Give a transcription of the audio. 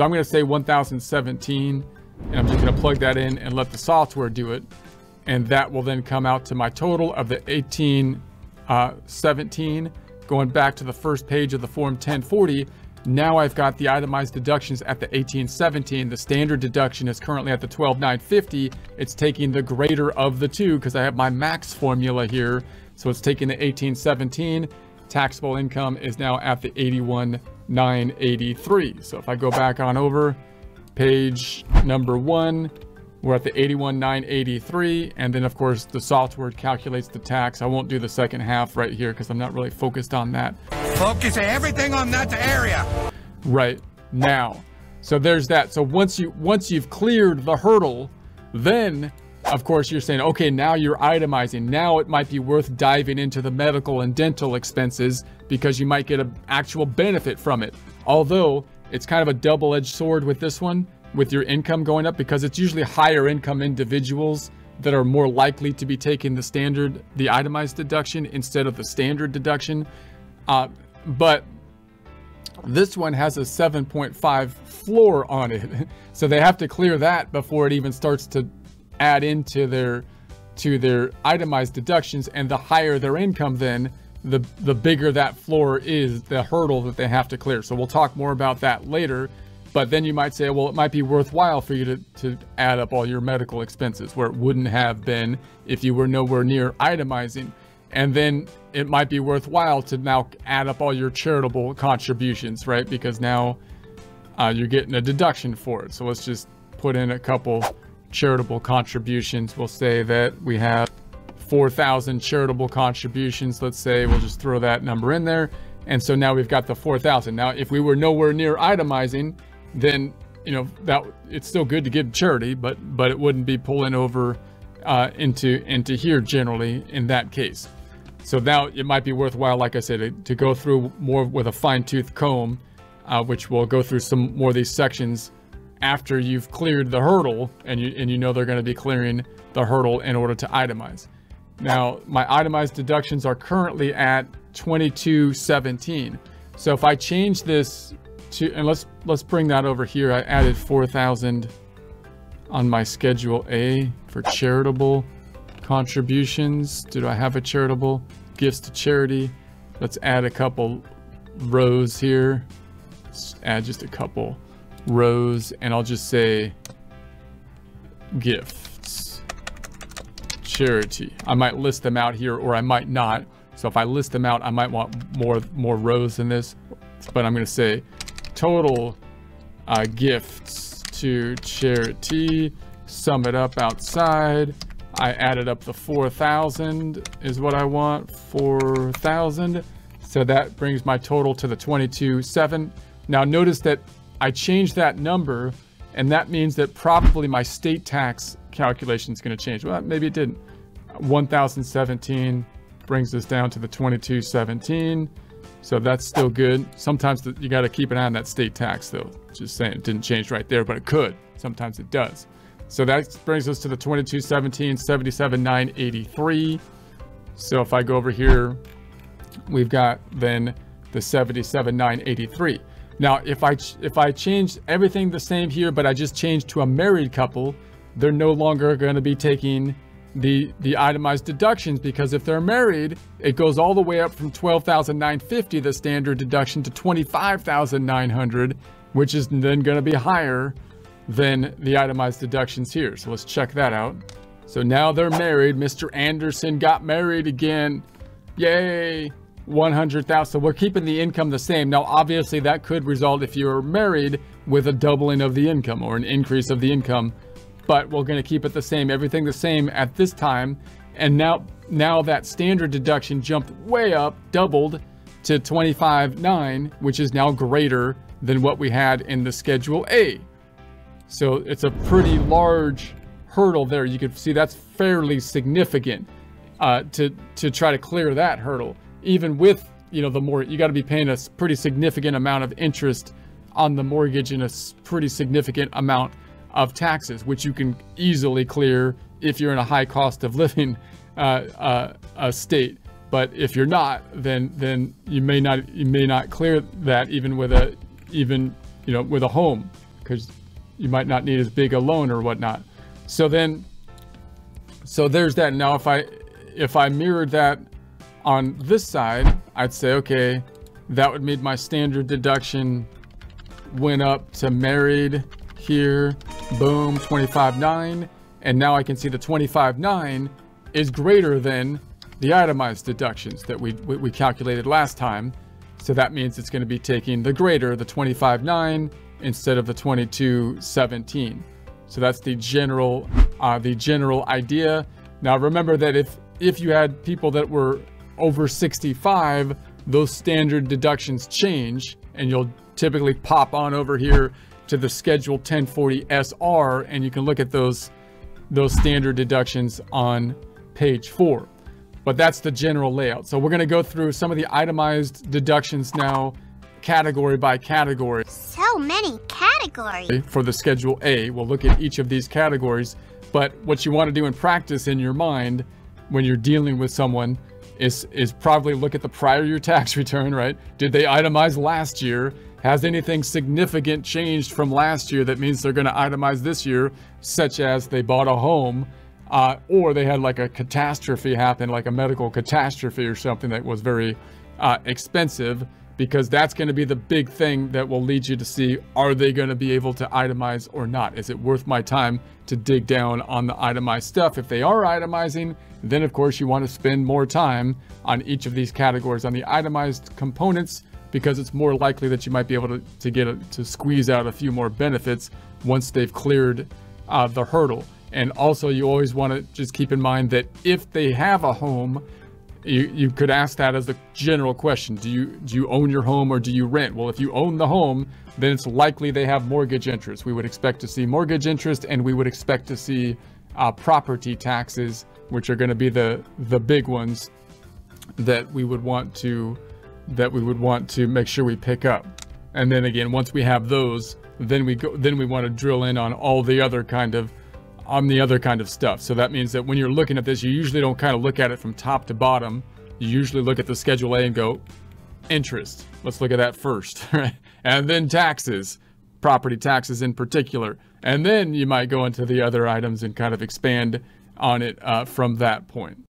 So I'm going to say 1017 and I'm just going to plug that in and let the software do it. And that will then come out to my total of the 1817. Uh, Going back to the first page of the Form 1040, now I've got the itemized deductions at the 1817. The standard deduction is currently at the 12950. It's taking the greater of the two because I have my max formula here. So it's taking the 1817. Taxable income is now at the 81983. So if I go back on over, page number one, we're at the 81983, and then of course the software calculates the tax. I won't do the second half right here because I'm not really focused on that. Focus everything on that area. Right now. So there's that. So once you once you've cleared the hurdle, then of course you're saying, okay, now you're itemizing. Now it might be worth diving into the medical and dental expenses because you might get an actual benefit from it. Although it's kind of a double-edged sword with this one with your income going up because it's usually higher income individuals that are more likely to be taking the standard, the itemized deduction instead of the standard deduction. Uh, but this one has a 7.5 floor on it. So they have to clear that before it even starts to add into their to their itemized deductions and the higher their income then the the bigger that floor is the hurdle that they have to clear. So we'll talk more about that later. But then you might say, well, it might be worthwhile for you to, to add up all your medical expenses where it wouldn't have been if you were nowhere near itemizing. And then it might be worthwhile to now add up all your charitable contributions, right? Because now uh, you're getting a deduction for it. So let's just put in a couple charitable contributions. We'll say that we have 4,000 charitable contributions. Let's say we'll just throw that number in there. And so now we've got the 4,000. Now, if we were nowhere near itemizing, then you know that it's still good to give charity, but but it wouldn't be pulling over uh, into into here generally in that case. So now it might be worthwhile, like I said, to, to go through more with a fine tooth comb, uh, which will go through some more of these sections after you've cleared the hurdle and you and you know they're going to be clearing the hurdle in order to itemize. Now my itemized deductions are currently at 2217. So if I change this to, and let's let's bring that over here. I added 4,000 on my schedule A for charitable contributions. Do I have a charitable gifts to charity? Let's add a couple rows here. Let's add just a couple rows and I'll just say gifts charity. I might list them out here or I might not. So if I list them out, I might want more more rows than this, but I'm going to say total uh, gifts to charity. Sum it up outside. I added up the 4,000 is what I want. 4,000. So that brings my total to the 22,7. Now notice that I changed that number and that means that probably my state tax calculation is going to change. Well, maybe it didn't. 1,017 brings us down to the 2217. So that's still good. Sometimes you got to keep an eye on that state tax though. Just saying it didn't change right there, but it could. Sometimes it does. So that brings us to the 2217, 77,983. So if I go over here, we've got then the 77,983. Now, if I if I change everything the same here, but I just change to a married couple, they're no longer going to be taking the the itemized deductions because if they're married, it goes all the way up from 12,950 the standard deduction to 25,900, which is then going to be higher than the itemized deductions here. So let's check that out. So now they're married. Mr. Anderson got married again. Yay! 100,000. So we're keeping the income the same. Now, obviously, that could result if you're married with a doubling of the income or an increase of the income but we're going to keep it the same, everything the same at this time. And now, now that standard deduction jumped way up, doubled to 25.9, which is now greater than what we had in the Schedule A. So it's a pretty large hurdle there. You can see that's fairly significant uh, to, to try to clear that hurdle. Even with, you know, the more, you got to be paying a pretty significant amount of interest on the mortgage and a pretty significant amount of taxes, which you can easily clear if you're in a high cost of living uh, uh, state. But if you're not, then then you may not you may not clear that even with a even you know with a home. because you might not need as big a loan or whatnot. So then, so there's that. Now, if I if I mirrored that on this side, I'd say, okay, that would mean my standard deduction went up to married here, boom, 25.9. And now I can see the 25.9 is greater than the itemized deductions that we, we, calculated last time. So that means it's going to be taking the greater, the 25.9, instead of the 22.17. So that's the general, uh, the general idea. Now remember that if if you had people that were over 65, those standard deductions change, and you'll typically pop on over here to the Schedule 1040 SR, and you can look at those those standard deductions on page four. But that's the general layout. So we're going to go through some of the itemized deductions now, category by category. So many categories. For the Schedule A, we'll look at each of these categories. But what you want to do in practice in your mind when you're dealing with someone is is probably look at the prior year tax return, right? Did they itemize last year? Has anything significant changed from last year that means they're going to itemize this year, such as they bought a home uh, or they had like a catastrophe happen, like a medical catastrophe or something that was very uh, expensive, because that's going to be the big thing that will lead you to see are they going to be able to itemize or not? Is it worth my time to dig down on the itemized stuff? If they are itemizing, then of course you want to spend more time on each of these categories on the itemized components because it's more likely that you might be able to, to get a, to squeeze out a few more benefits once they've cleared uh, the hurdle. And also, you always want to just keep in mind that if they have a home, you, you could ask that as a general question. Do you do you own your home or do you rent? Well, if you own the home, then it's likely they have mortgage interest. We would expect to see mortgage interest, and we would expect to see uh, property taxes, which are going to be the the big ones that we would want to that we would want to make sure we pick up. And then again, once we have those, then we go then we want to drill in on all the other kind of on the other kind of stuff. So that means that when you're looking at this, you usually don't kind of look at it from top to bottom. You usually look at the Schedule A and go, interest. Let's look at that first? And then taxes, property taxes in particular. And then you might go into the other items and kind of expand on it uh, from that point.